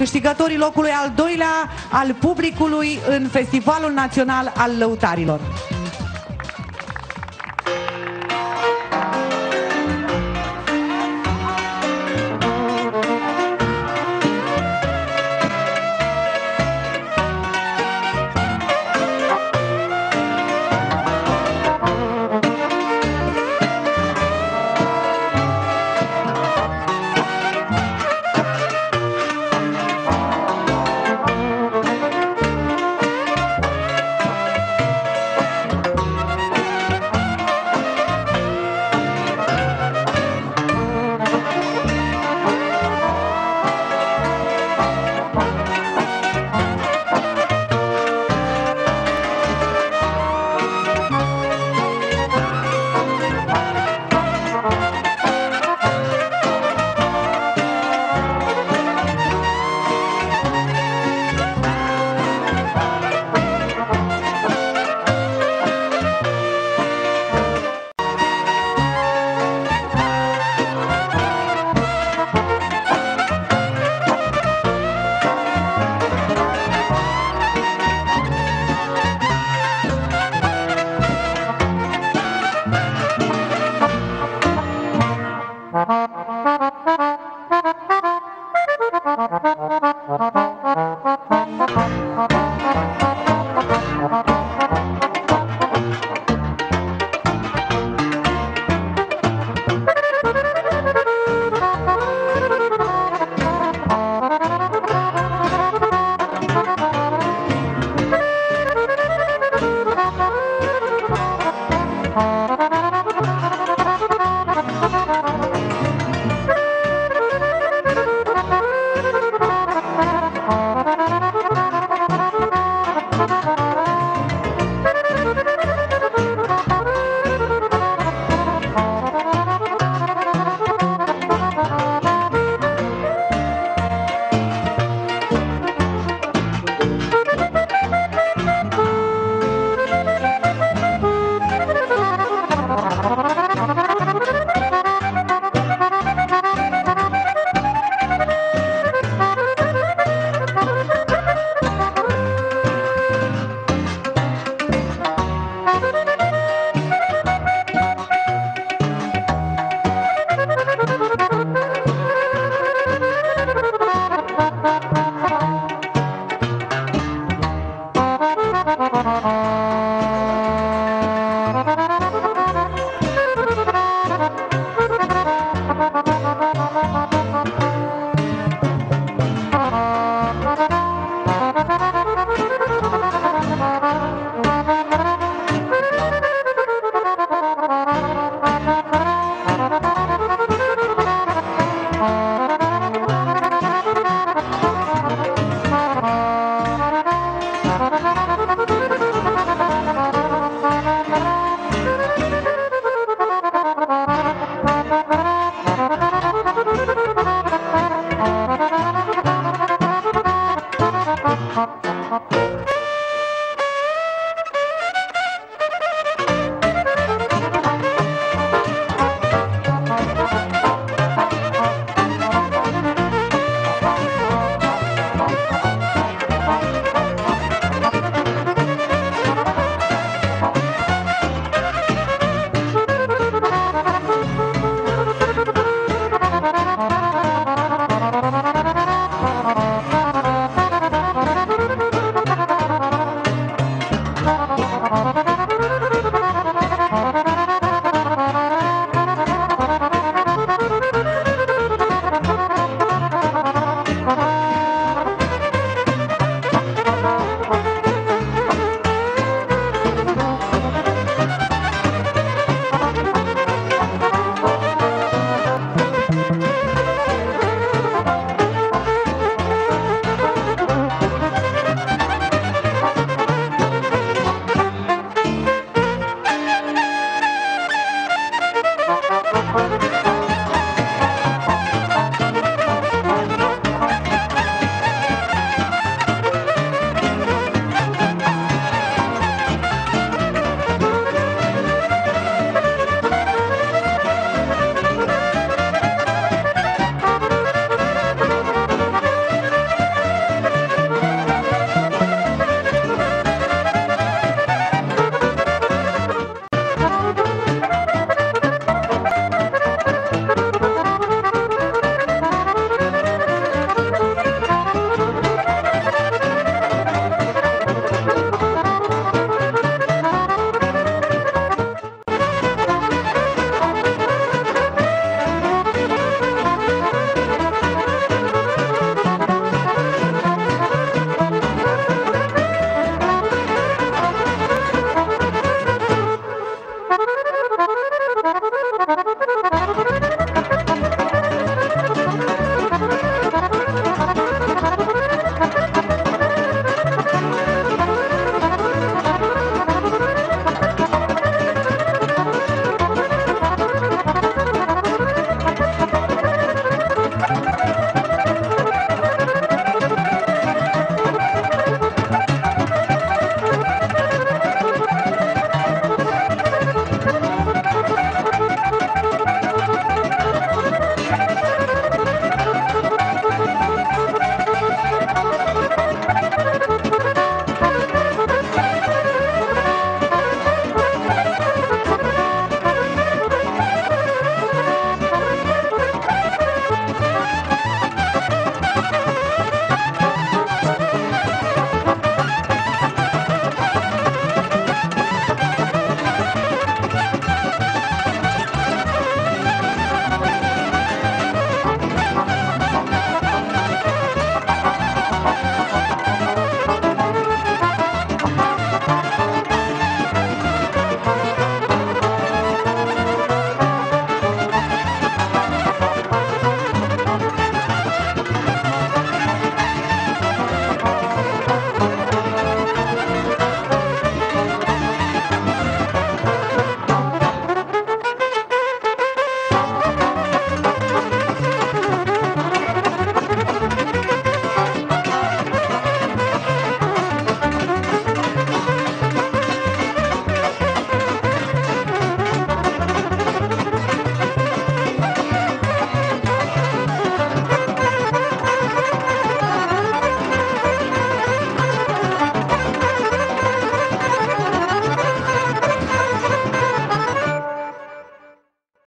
câștigătorii locului al doilea al publicului în Festivalul Național al Lăutarilor.